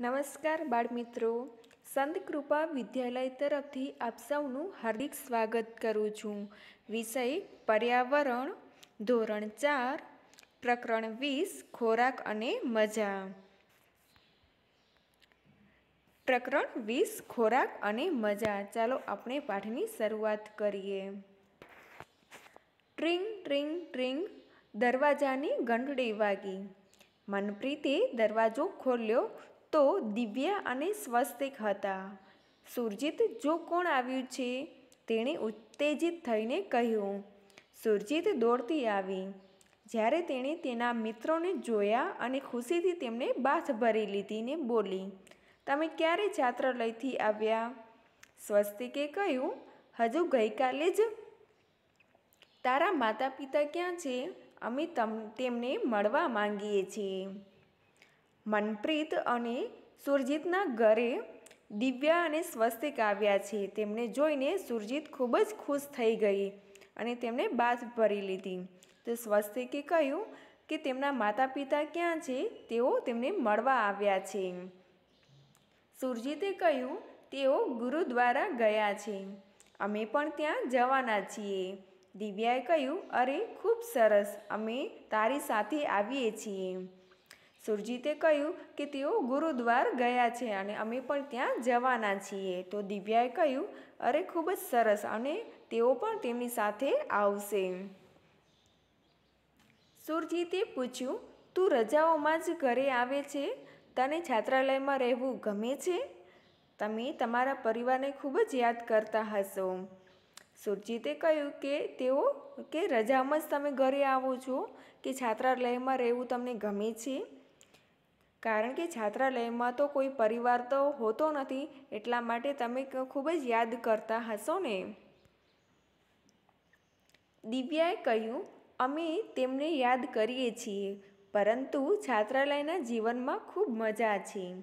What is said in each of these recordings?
નમસ્કાર બાળમિત્રો. સંત કૃપા વિદ્યાલય તરફથી આપ સૌનું હાર્દિક સ્વાગત કરું છું. વિષય પર્યાવરણ, ધોરણ ચાર, પ્રકરણ વીસ, ખોરાક અને મજા. પ્રકરણ વીસ, ખોરાક અને મજા. ચાલો આપણે પાઠની શરૂઆત કરીએ. ટ્રિંગ ટ્રિંગ ટ્રિંગ, દરવાજાની ઘંટડી વાગી. મનપ્રીતે દરવાજો ખોલ્યો. તો દિવ્યા અને સ્વસ્તિક હતા. સુરજીત જો કોણ આવ્યું છે? તેણે ઉત્તેજિત થઈને કહ્યું, સુરજીત દોડતી આવી. જ્યારે તેણે તેના મિત્રોને જોયા અને ખુશીથી તેમને બાથ ભરી લીધી ને બોલી, તમે ક્યારે છાત્રાલયથી આવ્યા? સ્વસ્તિકે કહ્યું, હજુ ગઈકાલે જ. તારા માતા પિતા ક્યાં છે? અમે તમ, તેમને મળવા માંગીએ છીએ. મનપ્રીત અને સુરજીતના ઘરે દિવ્યા અને સ્વસ્તિક આવ્યા છે. તેમને જોઈને સુરજીત ખૂબ જ ખુશ થઈ ગઈ અને તેમણે બાથ ભરી લીધી. તો સ્વસ્તિકે કહ્યું કે તેમના માતા પિતા ક્યાં છે? તેઓ તેમને મળવા આવ્યા છે. સુરજીતે કહ્યું, તેઓ ગુરુદ્વારા ગયા છે. અમે પણ ત્યાં જવાના છીએ. દિવ્યાએ કહ્યું, અરે, ખૂબ સરસ. અમે તારી સાથે આવીએ છીએ. સુરજીતે કહ્યું કે તેઓ ગુરુદ્વાર ગયા છે અને અમે પણ ત્યાં જવાના છીએ. તો દિવ્યાએ કહ્યું, અરે, ખૂબ જ સરસ અને તેઓ પણ તેમની સાથે આવશે. સુરજીતે પૂછ્યું, તું રજાઓમાં જ ઘરે આવે છે? તને છાત્રાલયમાં રહેવું ગમે છે? તમે તમારા પરિવારને ખૂબ જ યાદ કરતા હશો. સુરજીતે કહ્યું કે તેઓ, કે રજામાં જ તમે ઘરે આવો છો? કે છાત્રાલયમાં રહેવું તમને ગમે છે? કારણ કે છાત્રાલયમાં તો કોઈ પરિવાર તો હોતો નથી, એટલા માટે તમે ખૂબ જ યાદ કરતા હશો ને. દિવ્યાએ કહ્યું, અમે તેમને યાદ કરીએ છીએ, પરંતુ છાત્રાલયના જીવનમાં ખૂબ મજા છે.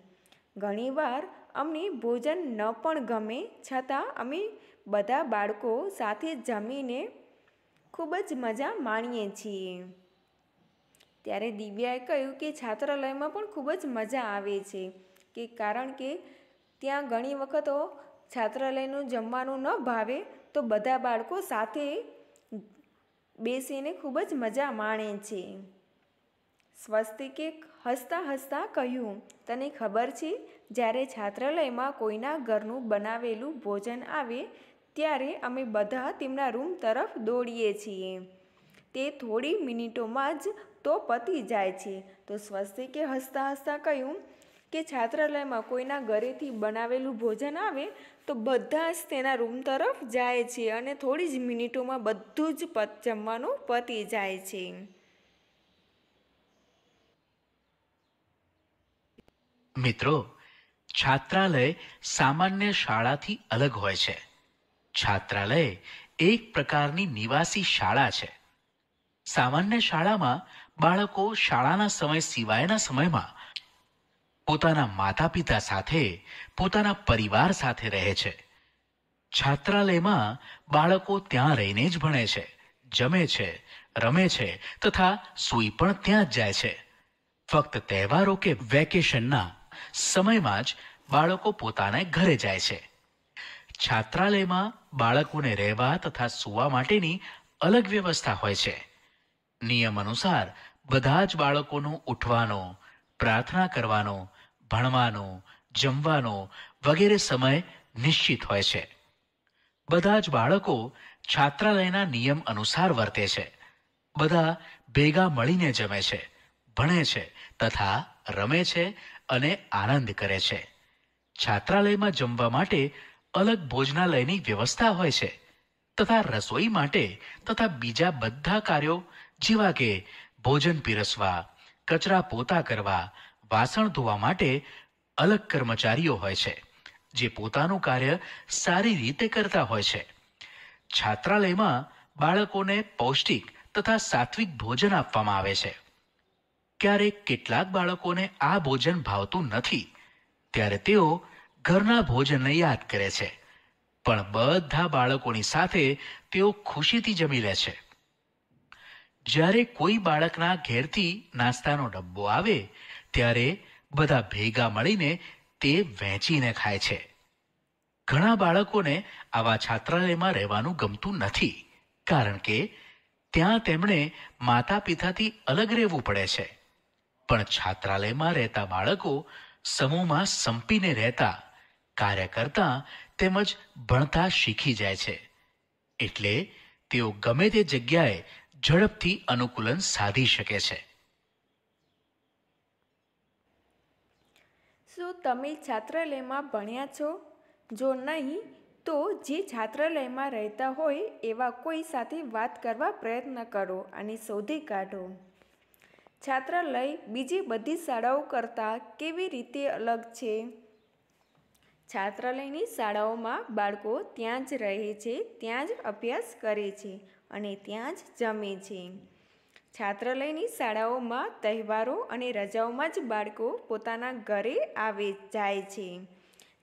ઘણીવાર અમને ભોજન ન પણ ગમે, છતાં અમે બધા બાળકો સાથે જમીને ખૂબ જ મજા માણીએ છીએ. ત્યારે દિવ્યાએ કહ્યું કે છાત્રાલયમાં પણ ખૂબ જ મજા આવે છે કે કારણ કે ત્યાં ઘણી વખતો છાત્રાલયનું જમવાનું ન ભાવે તો બધા બાળકો સાથે બેસીને ખૂબ જ મજા માણે છે. સ્વસ્તિકે હસતા હસતા કહ્યું, તને ખબર છે, જ્યારે છાત્રાલયમાં કોઈના ઘરનું બનાવેલું ભોજન આવે, ત્યારે અમે બધા તેમના રૂમ તરફ દોડીએ છીએ. તે થોડી મિનિટોમાં જ તો પતી જાય છે. તો સ્વસ્તિકે હસતા હસતા કહ્યું કે, છાત્રાલયમાં કોઈના ઘરેથી બનાવેલું ભોજન આવે તો બધા જ તેના રૂમ તરફ જાય છે અને થોડી જ મિનિટોમાં બધું જ પત, જમવાનું પતી જાય છે. મિત્રો, છાત્રાલય સામાન્ય શાળાથી અલગ હોય છે. છાત્રાલય એક પ્રકારની નિવાસી શાળા છે. સામાન્ય શાળામાં બાળકો શાળાના સમય સિવાયના સમયમાં પોતાના માતા પિતા સાથે, પોતાના પરિવાર સાથે રહે છે. છાત્રાલયમાં બાળકો ત્યાં રહીને જ ભણે છે, જમે છે, રમે છે તથા સૂઈ પણ ત્યાં જ જાય છે. ફક્ત તહેવારો કે વેકેશનના સમયમાં જ બાળકો પોતાના ઘરે જાય છે. છાત્રાલયમાં બાળકોને રહેવા તથા સૂવા માટેની અલગ વ્યવસ્થા હોય છે. નિયમ અનુસાર બધા જ બાળકોનો ઉઠવાનો, પ્રાર્થના કરવાનો, ભણવાનો, જમવાનો વગેરે સમય નિશ્ચિત હોય છે. બધા જ બાળકો છાત્રાલયના નિયમ અનુસાર વર્તે છે. બધા ભેગા મળીને જમે છે, ભણે છે, તથા રમે છે અને આનંદ કરે છે. છાત્રાલયમાં જમવા માટે અલગ ભોજનાલયની વ્યવસ્થા હોય છે, તથા રસોઈ માટે તથા બીજા બધા કાર્યો, જેવા કે ભોજન પીરસવા, કચરા પોતા કરવા, વાસણ ધોવા માટે અલગ કર્મચારીઓ હોય છે, જે પોતાનું કાર્ય સારી રીતે કરતા હોય છે. છાત્રાલયમાં બાળકોને પૌષ્ટિક તથા સાત્વિક ભોજન આપવામાં આવે છે. ક્યારેક કેટલાક બાળકોને આ ભોજન ભાવતું નથી, ત્યારે તેઓ ઘરના ભોજનને યાદ કરે છે. પણ બધા બાળકોની સાથે તેઓ ખુશીથી જમી લે છે. જ્યારે કોઈ બાળકના ઘેરથી નાસ્તાનો ડબ્બો આવે, ત્યારે બધા ભેગા મળીને તે વહેંચીને ખાય છે. ઘણા બાળકોને આવા છાત્રાલયમાં રહેવાનું ગમતું નથી, કારણ કે ત્યાં તેમણે માતા પિતાથી અલગ રહેવું પડે છે. પણ છાત્રાલયમાં રહેતા બાળકો સમૂહમાં સંપીને રહેતા, કાર્ય કરતા તેમજ ભણતા શીખી જાય છે. એટલે તેઓ ગમે તે જગ્યાએ ઝડપથી અનુકૂલન સાધી શકે છે. શું તમે છાત્રાલયમાં ભણ્યા છો? જો નહીં, તો જે છાત્રાલયમાં રહેતા હોય એવા કોઈ સાથે વાત કરવા પ્રયત્ન કરો અને શોધી કાઢો. છાત્રાલય બીજી બધી શાળાઓ કરતાં કેવી રીતે અલગ છે? છાત્રાલયની શાળાઓમાં બાળકો ત્યાં જ રહે છે, ત્યાં જ અભ્યાસ કરે છે. અને ત્યાં જ જમે છે. છાત્રાલયની શાળાઓમાં તહેવારો અને રજાઓમાં જ બાળકો પોતાના ઘરે આવે જાય છે.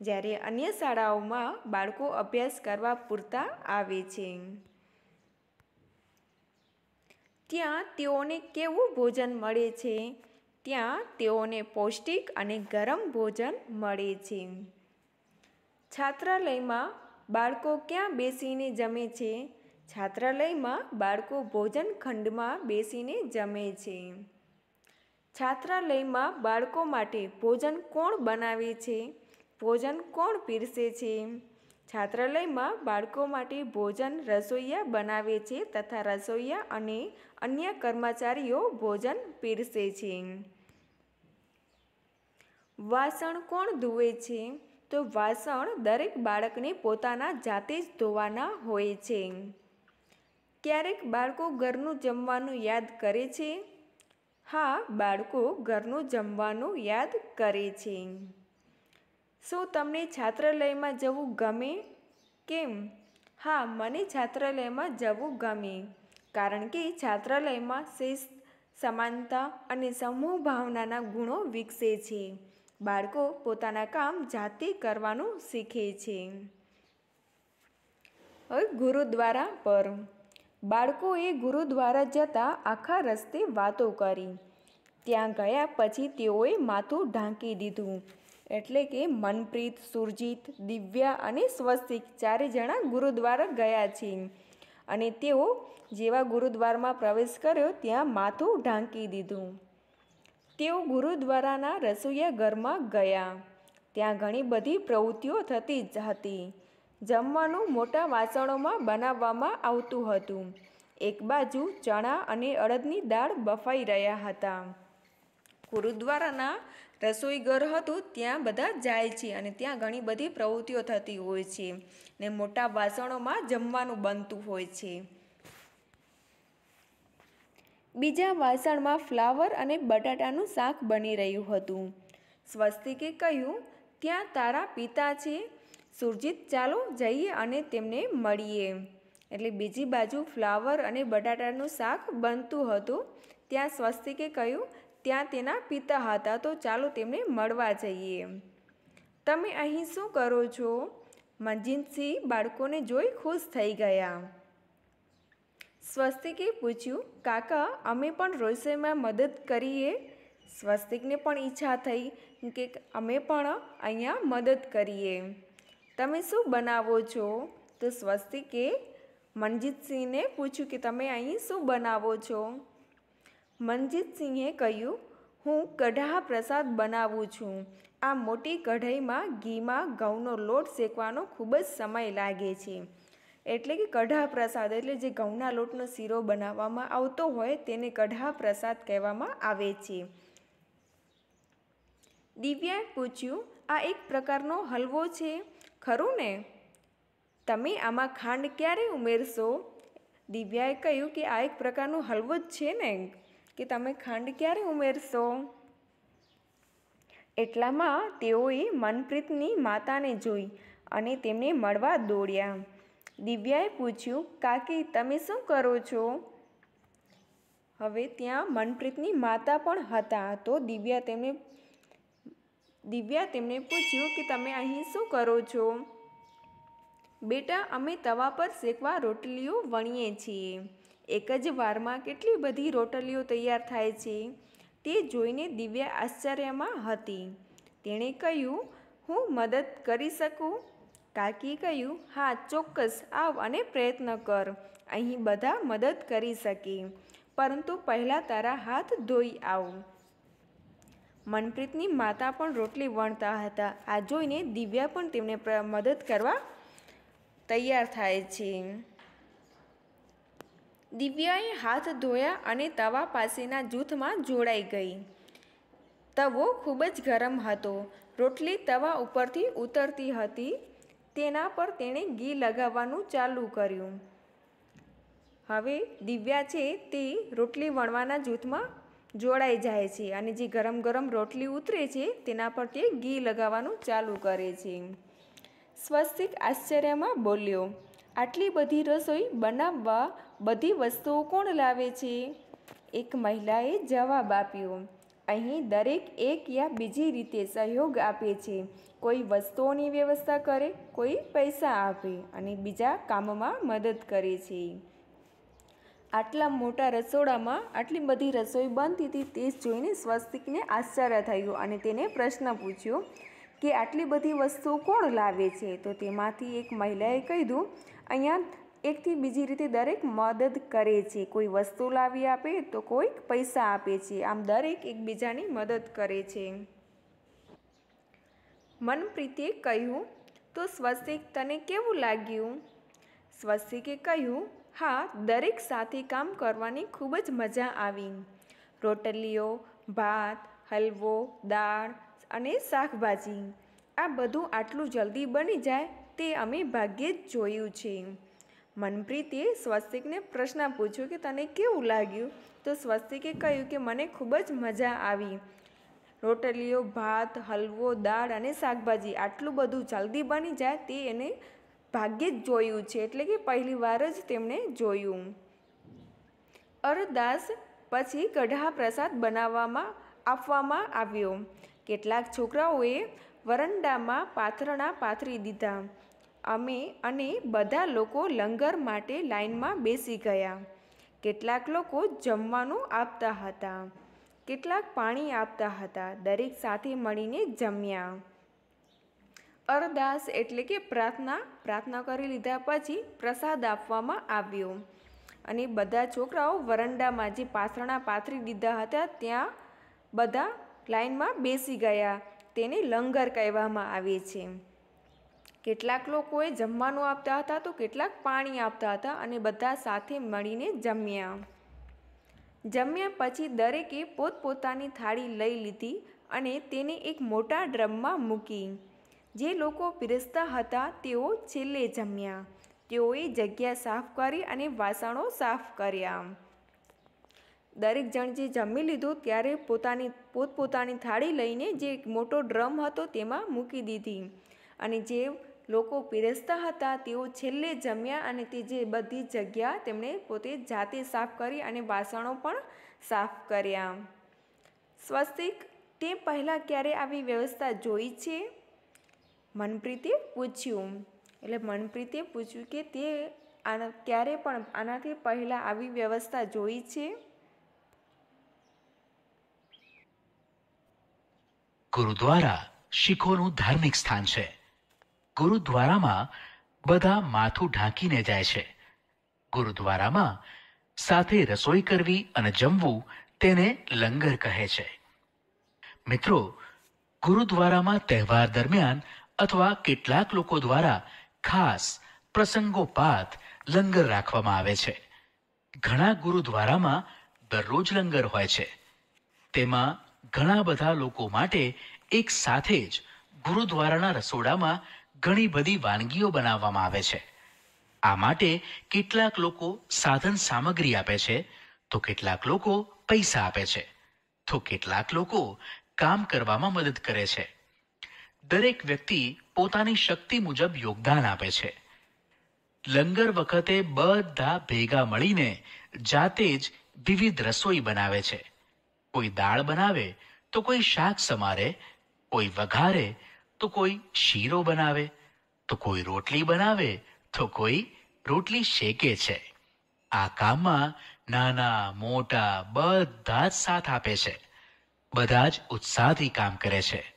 જ્યારે અન્ય શાળાઓમાં બાળકો અભ્યાસ કરવા પૂરતા આવે છે. ત્યાં તેઓને કેવું ભોજન મળે છે? ત્યાં તેઓને પૌષ્ટિક અને ગરમ ભોજન મળે છે. છાત્રાલયમાં બાળકો ક્યાં બેસીને જમે છે? છાત્રાલયમાં બાળકો ભોજન ખંડમાં બેસીને જમે છે. છાત્રાલયમાં બાળકો માટે ભોજન કોણ બનાવે છે? ભોજન કોણ પીરસે છે? છાત્રાલયમાં બાળકો માટે ભોજન રસોઈયા બનાવે છે તથા રસોઈયા અને અન્ય કર્મચારીઓ ભોજન પીરસે છે. વાસણ કોણ ધોવે છે? તો વાસણ દરેક બાળકને પોતાના જાતે જ ધોવાના હોય છે. ક્યારેક બાળકો ઘરનું જમવાનું યાદ કરે છે? હા, બાળકો ઘરનું જમવાનું યાદ કરે છે. શું તમને છાત્રાલયમાં જવું ગમે? કેમ? હા, મને છાત્રાલયમાં જવું ગમે, કારણ કે છાત્રાલયમાં શિસ્ત, સમાનતા અને સમૂહ ભાવનાના ગુણો વિકસે છે. બાળકો પોતાના કામ જાતે કરવાનું શીખે છે. હવે ગુરુદ્વારા પર બાળકોએ ગુરુદ્વારા જતાં આખા રસ્તે વાતો કરી. ત્યાં ગયા પછી તેઓએ માથું ઢાંકી દીધું. એટલે કે મનપ્રીત, સુરજીત, દિવ્યા અને સ્વસ્તિક ચારે જણા ગુરુદ્વારા ગયા છે. અને તેઓ જેવા ગુરુદ્વારમાં પ્રવેશ કર્યો ત્યાં માથું ઢાંકી દીધું. તેઓ ગુરુદ્વારાના રસોઈયા ઘરમાં ગયા. ત્યાં ઘણી બધી પ્રવૃત્તિઓ થતી જ હતી. જમવાનું મોટા વાસણોમાં બનાવવામાં આવતું હતું. એક બાજુ ચણા અને અડદની દાળ બફાઈ રહ્યા હતા. ગુરુદ્વારાના રસોઈ ઘર હતું, ત્યાં બધા જાય છે અને ત્યાં ઘણી બધી પ્રવૃત્તિઓ થતી હોય છે ને મોટા વાસણોમાં જમવાનું બનતું હોય છે. બીજા વાસણમાં ફ્લાવર અને બટાટાનું શાક બની રહ્યું હતું. સ્વસ્તિકે કહ્યું, ત્યાં તારા પિતા છે સુરજીત, ચાલો જઈએ અને તેમને મળીએ. એટલે બીજી બાજુ ફ્લાવર અને બટાટાનું શાક બનતું હતું. ત્યાં સ્વસ્તિકે કહ્યું, ત્યાં તેના પિતા હતા, તો ચાલો તેમને મળવા જઈએ. તમે અહીં શું કરો છો? મંજીતસિંહ બાળકોને જોઈ ખુશ થઈ ગયા. સ્વસ્તિકે પૂછ્યું, કાકા, અમે પણ રસોઈમાં મદદ કરીએ? સ્વસ્તિકને પણ ઈચ્છા થઈ કે અમે પણ અહીંયા મદદ કરીએ. તમે શું બનાવો છો? તો સ્વસ્તિકે મનજીતસિંહને પૂછ્યું કે તમે અહીં શું બનાવો છો? મનજીતસિંહે કહ્યું, હું કઢા પ્રસાદ બનાવું છું. આ મોટી કઢાઈમાં ઘીમાં ઘઉંનો લોટ શેકવાનો ખૂબ જ સમય લાગે છે. એટલે કે કઢા પ્રસાદ, એટલે જે ઘઉંના લોટનો શીરો બનાવવામાં આવતો હોય તેને કઢા પ્રસાદ કહેવામાં આવે છે. દિવ્યાએ પૂછ્યું, આ એક પ્રકારનો હલવો છે? ખરું ને તમે આમાં ખાંડ ક્યારે ઉમેરશો? દિવ્યાએ કહ્યું કે આ એક પ્રકારનો હલવો જ છે ને, કે તમે ખાંડ ક્યારે ઉમેરશો? એટલામાં તેઓએ મનપ્રીતની માતાને જોઈ અને તેમને મળવા દોડ્યા. દિવ્યાએ પૂછ્યું, કાકી, તમે શું કરો છો? હવે ત્યાં મનપ્રીતની માતા પણ હતા, તો દિવ્યા તેમને દિવ્યા તેમને પૂછ્યું કે તમે અહીં શું કરો છો? બેટા, અમે તવા પર શેકવા રોટલીઓ વણીએ છીએ. એક જ વારમાં કેટલી બધી રોટલીઓ તૈયાર થાય છે? તે જોઈને દિવ્યા આશ્ચર્યમાં હતી. તેણે કહ્યું, હું મદદ કરી શકું? કાકી કહ્યું, હા, ચોક્કસ, આવ અને પ્રયત્ન કર. અહીં બધા મદદ કરી શકે. પરંતુ પહેલાં તારા હાથ ધોઈ આવ. મનપ્રીતની માતા પણ રોટલી વણતા હતા. આ જોઈને દિવ્યા પણ તેમને મદદ કરવા તૈયાર થાય છે. દિવ્યાએ હાથ ધોયા અને તવા પાસેના જૂથમાં જોડાઈ ગઈ. તવો ખૂબ જ ગરમ હતો. રોટલી તવા ઉપરથી ઉતરતી હતી. તેના પર તેણે ઘી લગાવવાનું ચાલુ કર્યું. હવે દિવ્યા છે તે રોટલી વણવાના જૂથમાં જોડાઈ જાય છે અને જે ગરમ ગરમ રોટલી ઉતરે છે, તેના પર તે ઘી લગાવવાનું ચાલુ કરે છે. સ્વસ્તિક આશ્ચર્યમાં બોલ્યો, આટલી બધી રસોઈ બનાવવા બધી વસ્તુઓ કોણ લાવે છે? એક મહિલાએ જવાબ આપ્યો, અહીં દરેક એક યા બીજી રીતે સહયોગ આપે છે. કોઈ વસ્તુઓની વ્યવસ્થા કરે, કોઈ પૈસા આપે અને બીજા કામમાં મદદ કરે છે. આટલા મોટા રસોડામાં આટલી બધી રસોઈ બનતી હતી તે જોઈને સ્વસ્તિકને આશ્ચર્ય થયું અને તેને પ્રશ્ન પૂછ્યો કે આટલી બધી વસ્તુઓ કોણ લાવે છે? તો તેમાંથી એક મહિલાએ કહ્યું અહીંયા એકથી બીજી રીતે દરેક મદદ કરે છે. કોઈ વસ્તુ લાવી આપે તો કોઈક પૈસા આપે છે. આમ દરેક એકબીજાની મદદ કરે છે. મનપ્રીતે કહ્યું, તો સ્વસ્તિક તને કેવું લાગ્યું? સ્વસ્તિકે કહ્યું હા, દરેક સાથે કામ કરવાની ખૂબ જ મજા આવી. રોટલીઓ, ભાત, હલવો, દાળ અને શાકભાજી. આ બધું આટલું જલ્દી બની જાય તે અમે ભાગ્યે જ જોયું છે. મનપ્રીતે સ્વસ્તિકને પ્રશ્ન પૂછ્યો કે તને કેવું લાગ્યું? તો સ્વસ્તિકે કહ્યું કે મને ખૂબ જ મજા આવી. રોટલીઓ, ભાત, હલવો, દાળ અને શાકભાજી આટલું બધું જલ્દી બની જાય તે એને ભાગ્યે જ જોયું છે એટલે કે પહેલી વાર જ તેમણે જોયું. અરદાસ પછી કઢા પ્રસાદ બનાવવામાં, આપવામાં આવ્યો. કેટલાક છોકરાઓએ વરંડામાં પાથરણા પાથરી દીધા. અમે અને બધા લોકો લંગર માટે લાઈનમાં બેસી ગયા. કેટલાક લોકો જમવાનું આપતા હતા. કેટલાક પાણી આપતા હતા. દરેક સાથે મળીને જમ્યા. અરદાસ એટલે કે પ્રાર્થના પ્રાર્થના કરી લીધા પછી પ્રસાદ આપવામાં આવ્યો. અને બધા છોકરાઓ વરંડામાં જે પાથરણા પાથરી દીધા હતા, ત્યાં બધા લાઈનમાં બેસી ગયા. તેને લંગર કહેવામાં આવે છે. કેટલાક લોકોએ જમવાનું આપતા હતા તો કેટલાક પાણી આપતા હતા અને બધા સાથે મળીને જમ્યા. જમ્યા પછી દરેકે પોતપોતાની થાળી લઈ લીધી અને તેને એક મોટા ડ્રમમાં મૂકી. જે લોકો પીરસતા હતા તેઓ છેલ્લે જમ્યા. તેઓએ જગ્યા સાફ કરી અને વાસણો સાફ કર્યા. દરેક જણ જે જમી લીધું ત્યારે પોતાની, પોતપોતાની થાળી લઈને જે મોટો ડ્રમ હતો તેમાં મૂકી દીધી. અને જે લોકો પીરસતા હતા તેઓ છેલ્લે જમ્યા અને તે જે બધી જગ્યા તેમણે પોતે જાતે સાફ કરી અને વાસણો પણ સાફ કર્યા. સ્વસ્તિક, તે પહેલાં ક્યારે આવી વ્યવસ્થા જોઈ છે? મનપ્રીતે પૂછ્યું. એટલે મનપ્રીતે પૂછ્યું કે તે આના ક્યારે પણ આનાથી પહેલાં આવી વ્યવસ્થા જોઈ છે? ગુરુદ્વારા શીખોનું ધાર્મિક સ્થાન છે. ગુરુદ્વારામાં બધા માથું ઢાંકીને જાય છે. ગુરુદ્વારામાં સાથે રસોઈ કરવી અને જમવું તેને લંગર કહે છે. મિત્રો, ગુરુદ્વારામાં તહેવાર દરમિયાન અથવા કેટલાક લોકો દ્વારા ખાસ પ્રસંગોપાત લંગર રાખવામાં આવે છે. ઘણા ગુરુદ્વારામાં દરરોજ લંગર હોય છે. તેમાં ઘણા બધા લોકો માટે એક સાથે જ ગુરુદ્વારાના રસોડામાં ઘણી બધી વાનગીઓ બનાવવામાં આવે છે. આ માટે કેટલાક લોકો સાધન સામગ્રી આપે છે, તો કેટલાક લોકો પૈસા આપે છે, તો કેટલાક લોકો કામ કરવામાં મદદ કરે છે. દરેક વ્યક્તિ પોતાની શક્તિ મુજબ યોગદાન આપે છે. લંગર વખતે બધા ભેગા મળીને જાતે જ વિવિધ રસોઈ બનાવે છે. કોઈ દાળ બનાવે, તો કોઈ શાક સમારે, કોઈ વઘારે, તો કોઈ શીરો બનાવે, તો કોઈ રોટલી બનાવે, તો કોઈ રોટલી શેકે છે. આ કામમાં નાના, મોટા બધા જ સાથ આપે છે. બધા જ ઉત્સાહથી કામ કરે છે.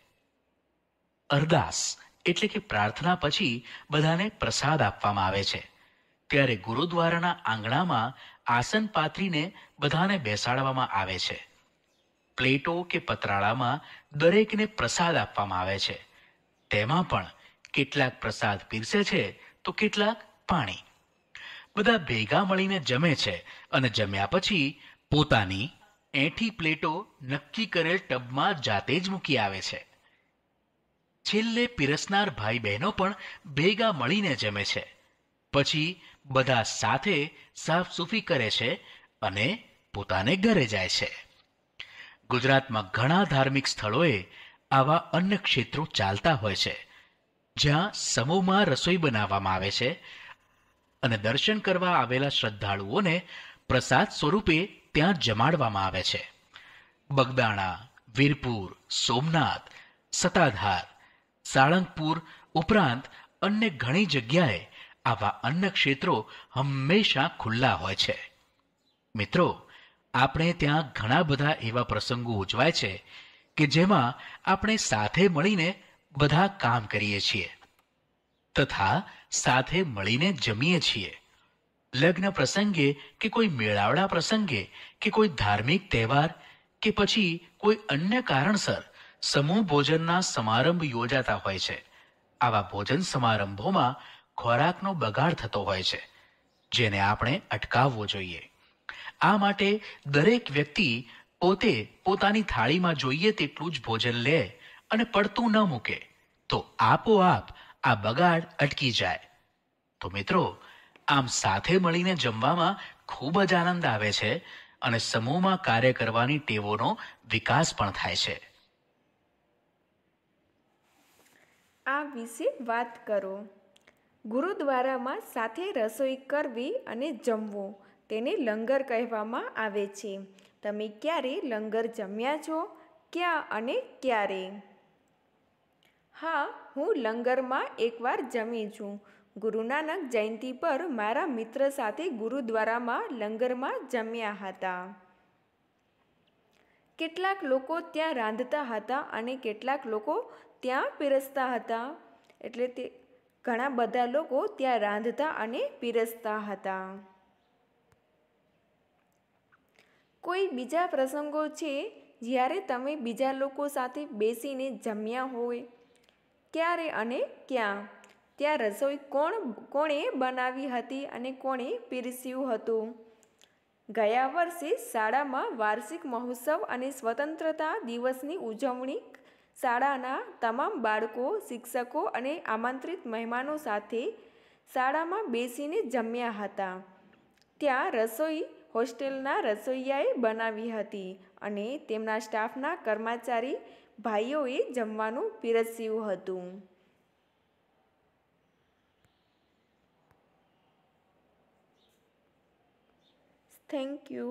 અરદાસ એટલે કે પ્રાર્થના પછી બધાને પ્રસાદ આપવામાં આવે છે. ત્યારે ગુરુદ્વારાના આંગણામાં આસન પાથરીને બધાને બેસાડવામાં આવે છે. પ્લેટો કે પતરાળામાં દરેકને પ્રસાદ આપવામાં આવે છે. તેમાં પણ કેટલાક પ્રસાદ પીરસે છે તો કેટલાક પાણી. બધા ભેગા મળીને જમે છે અને જમ્યા પછી પોતાની એઠી પ્લેટો નક્કી કરેલ ટબમાં જાતે જ મૂકી આવે છે. છેલ્લે પીરસનાર ભાઈ બહેનો પણ ભેગા મળીને જમે છે. પછી બધા સાથે સાફ સૂફી કરે છે અને પોતાને ઘરે જાય છે. ગુજરાતમાં ઘણા ધાર્મિક સ્થળોએ આવા અન્ય ક્ષેત્રો ચાલતા હોય છે, જ્યાં સમૂહમાં રસોઈ બનાવવામાં આવે છે અને દર્શન કરવા આવેલા શ્રદ્ધાળુઓને પ્રસાદ સ્વરૂપે ત્યાં જમાડવામાં આવે છે. બગદાણા, વીરપુર, સોમનાથ, સતાધાર સાળંગપુર ઉપરાંત અન્ય ઘણી જગ્યાએ આવા અન્ન ક્ષેત્રો હંમેશા ખુલ્લા હોય છે. મિત્રો, આપણે ત્યાં ઘણા બધા એવા પ્રસંગો ઉજવાય છે કે જેમાં આપણે સાથે મળીને બધા કામ કરીએ છીએ તથા સાથે મળીને જમીએ છીએ. લગ્ન પ્રસંગે કે કોઈ મેળાવડા પ્રસંગે કે કોઈ ધાર્મિક તહેવાર કે પછી કોઈ અન્ય કારણસર સમૂહ ભોજનના સમારંભ યોજાતા હોય છે. આવા ભોજન સમારંભોમાં ખોરાકનો બગાડ થતો હોય છે, જેને આપણે અટકાવવો જોઈએ. આ માટે દરેક વ્યક્તિ પોતે પોતાની થાળીમાં જોઈએ તેટલું જ ભોજન લે અને પડતું ન મૂકે. તો આપોઆપ આ બગાડ અટકી જાય. તો મિત્રો, આમ સાથે મળીને જમવામાં ખૂબ જ આનંદ આવે છે અને સમૂહમાં કાર્ય કરવાની ટેવોનો વિકાસ પણ થાય છે. આ વિશે વાત કરો. ગુરુદ્વારામાં સાથે રસોઈ કરવી અને જમવું તેને લંગર કહેવામાં આવે છે. તમે ક્યારે લંગર જમ્યા છો? ક્યાં અને ક્યારે? હા, હું લંગરમાં એકવાર જમી છું. ગુરુ નાનક જયંતી પર મારા મિત્ર સાથે ગુરુદ્વારામાં લંગરમાં જમ્યા હતા. કેટલાક લોકો ત્યાં રાંધતા હતા અને કેટલાક લોકો ત્યાં પીરસતા હતા. એટલે તે ઘણા બધા લોકો ત્યાં રાંધતા અને પીરસતા હતા. કોઈ બીજા પ્રસંગો છે જ્યારે તમે બીજા લોકો સાથે બેસીને જમ્યા હોય? ક્યારે અને ક્યાં? ત્યાં રસોઈ કોણ, કોણે બનાવી હતી અને કોણે પીરસ્યું હતું? ગયા વર્ષે શાળામાં વાર્ષિક મહોત્સવ અને સ્વતંત્રતા દિવસની ઉજવણી શાળાના તમામ બાળકો, શિક્ષકો અને આમંત્રિત મહેમાનો સાથે શાળામાં બેસીને જમ્યા હતા. ત્યાં રસોઈ હોસ્ટેલના રસોઈયાએ બનાવી હતી અને તેમના સ્ટાફના કર્મચારી ભાઈઓએ જમવાનું પીરસ્યું હતું. Thank you